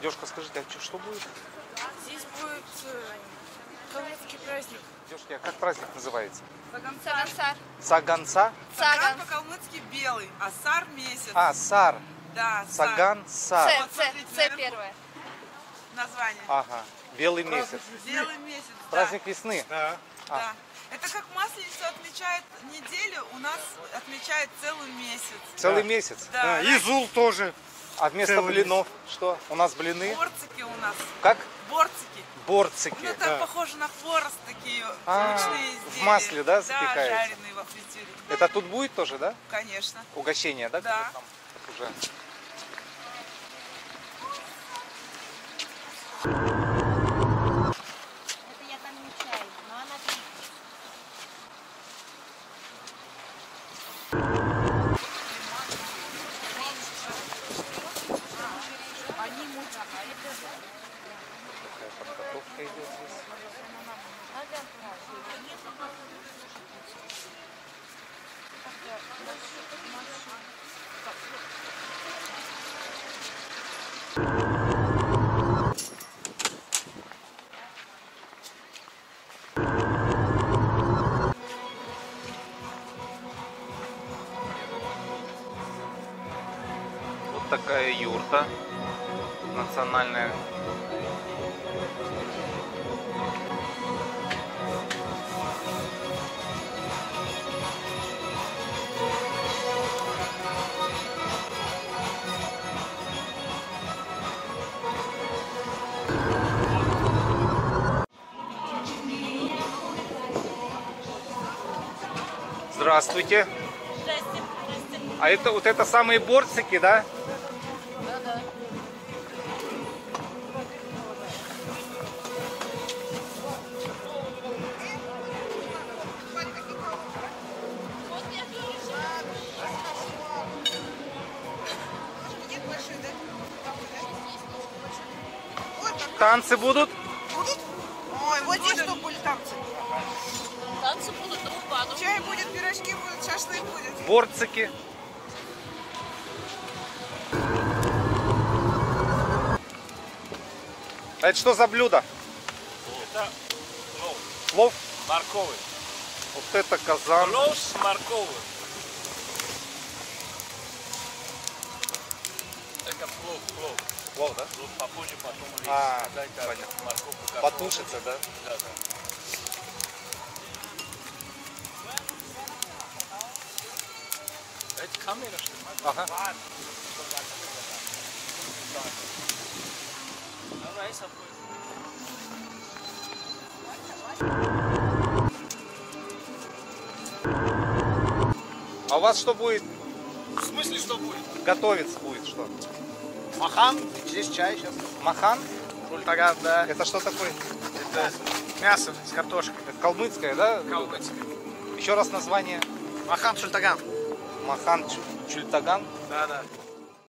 Девушка, скажите, а что будет? Здесь будет э, калмыцкий праздник. Девушки, а как праздник называется? Сагансар. Саганца? Саган по-калмыцки белый, а сар месяц. А, сар. Да. Саган, сар. С, Вот смотрите, С первое. Название. Ага. Белый месяц. Белый месяц. да, Праздник весны. Да. Это как Масленицу отмечает неделю, у нас отмечает целый месяц. Целый Да. месяц. Да. Да, и Зул тоже. А вместо Целый блинов что? У нас блины. Борцики у нас. Как? Борцики. Борцики. Ну, так Да. похоже на хворост такие А, ручные в масле, да, Да, запекаете? жареные во фритюре. Это тут будет тоже, да? Конечно. Угощение, да? Да. там уже? Подготовка идет здесь. Вот такая юрта национальная. Здравствуйте. А это вот это самые борцики, да? Танцы будут? Будут? Ой, вот здесь что будет танцы? Танцы будут на упаду. Чай будет, пирожки будут, шашлык будет. Борцики. А это что за блюдо? Это плов. Плов? Морковый. Вот это казан. Плов с морковью. Плов, плов. Плов, да? Плов попозже потом. А, Дай так, понятно. морковку. Потушится, да? Да, да. Это камера, что ли? Ага. Давай, сапой. А у вас что будет? В смысле, что будет? Готовиться будет что? Махан, здесь чай сейчас. Махан? Шультаган, да. Это что такое? Это мясо с картошкой. Это калмыцкое, да? Калмыцкий. Еще раз название. Махан Шультаган. Махан Чу- Чультаган. Да, да.